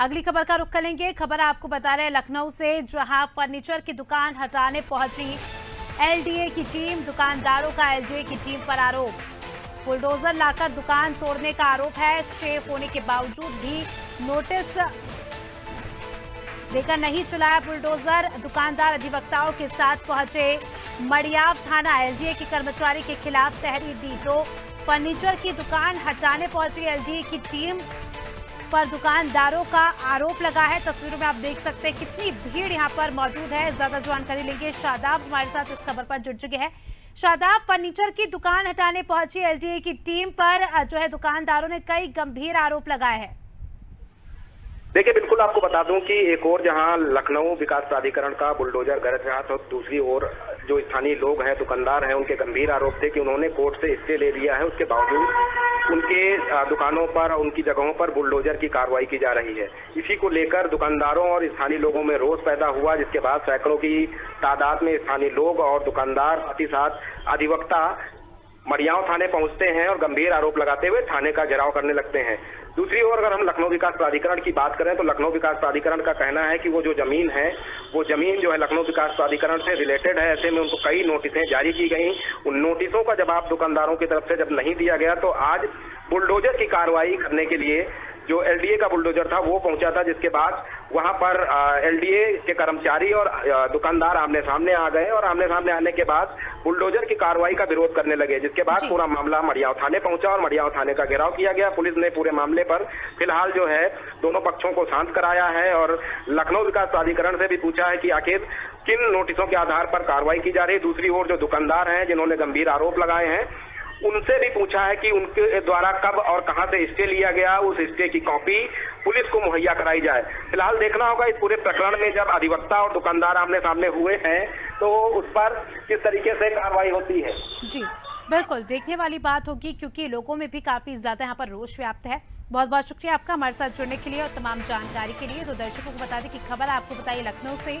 अगली खबर का रुख करेंगे। खबर आपको बता रहे लखनऊ से जहाँ फर्नीचर की दुकान हटाने पहुँची एलडीए की टीम, दुकानदारों का एलडीए की टीम पर आरोप। बुलडोजर लाकर दुकान तोड़ने का आरोप है। स्टे होने के बावजूद भी नोटिस देकर नहीं चलाया बुलडोजर। दुकानदार अधिवक्ताओं के साथ पहुँचे मड़ियाव थाना। एलडीए के कर्मचारी के खिलाफ तहरीर दी। तो फर्नीचर की दुकान हटाने पहुँची एलडीए की टीम। पर दुकानदारों का आरोप लगा है। तस्वीरों में आप देख सकते हैं कितनी भीड़ यहाँ पर मौजूद है। ज़्यादा जानकारी लेंगे। शादाब हमारे साथ इस खबर पर जुड़ चुके हैं। शादाब, फर्नीचर की दुकान हटाने पहुँची एलडीए की टीम पर जो है दुकानदारों ने कई गंभीर आरोप लगाए हैं। देखिए, बिल्कुल आपको बता दूँ कि एक और जहाँ लखनऊ विकास प्राधिकरण का बुलडोजर गरज रहा तो दूसरी ओर जो स्थानीय लोग हैं, दुकानदार हैं, उनके गंभीर आरोप थे कि उन्होंने कोर्ट से स्टे ले लिया है। उसके बावजूद उनके दुकानों पर, उनकी जगहों पर बुलडोजर की कार्रवाई की जा रही है। इसी को लेकर दुकानदारों और स्थानीय लोगों में रोष पैदा हुआ, जिसके बाद सैकड़ों की तादाद में स्थानीय लोग और दुकानदार, साथ ही साथ अधिवक्ता मड़ियाव थाने पहुँचते हैं और गंभीर आरोप लगाते हुए थाने का घेराव करने लगते हैं। दूसरी ओर अगर हम लखनऊ विकास प्राधिकरण की बात करें तो लखनऊ विकास प्राधिकरण का कहना है कि वो जो ज़मीन है, वो ज़मीन जो है लखनऊ विकास प्राधिकरण से रिलेटेड है, ऐसे में उनको कई नोटिसें जारी की गई। उन नोटिसों का जवाब दुकानदारों की तरफ़ से जब नहीं दिया गया तो आज बुलडोजर की कार्रवाई करने के लिए जो एलडीए का बुलडोजर था वो पहुँचा था जिसके बाद वहाँ पर एलडीए के कर्मचारी और दुकानदार आमने सामने आ गए और आमने सामने आने के बाद बुलडोजर की कार्रवाई का विरोध करने लगे जिसके बाद पूरा मामला मड़ियाव थाने पहुँचा और मड़ियाव थाने का घेराव किया गया। पुलिस ने पूरे मामले पर फ़िलहाल जो है दोनों पक्षों को शांत कराया है और लखनऊ विकास प्राधिकरण से भी पूछा है कि आखिर किन नोटिसों के आधार पर कार्रवाई की जा रही है। दूसरी ओर जो दुकानदार हैं जिन्होंने गंभीर आरोप लगाए हैं उनसे भी पूछा है कि उनके द्वारा कब और कहाँ से स्टे लिया गया, उस स्टे की कॉपी पुलिस को मुहैया कराई जाए। फ़िलहाल देखना होगा इस पूरे प्रकरण में जब अधिवक्ता और दुकानदार आमने सामने हुए हैं तो उस पर किस तरीके से कार्रवाई होती है। जी, बिल्कुल, देखने वाली बात होगी क्योंकि लोगों में भी काफ़ी ज़्यादा यहाँ पर रोष व्याप्त है। बहुत बहुत शुक्रिया आपका हमारे साथ जुड़ने के लिए और तमाम जानकारी के लिए। तो दर्शकों को बता दें कि खबर आपको बताइए लखनऊ से।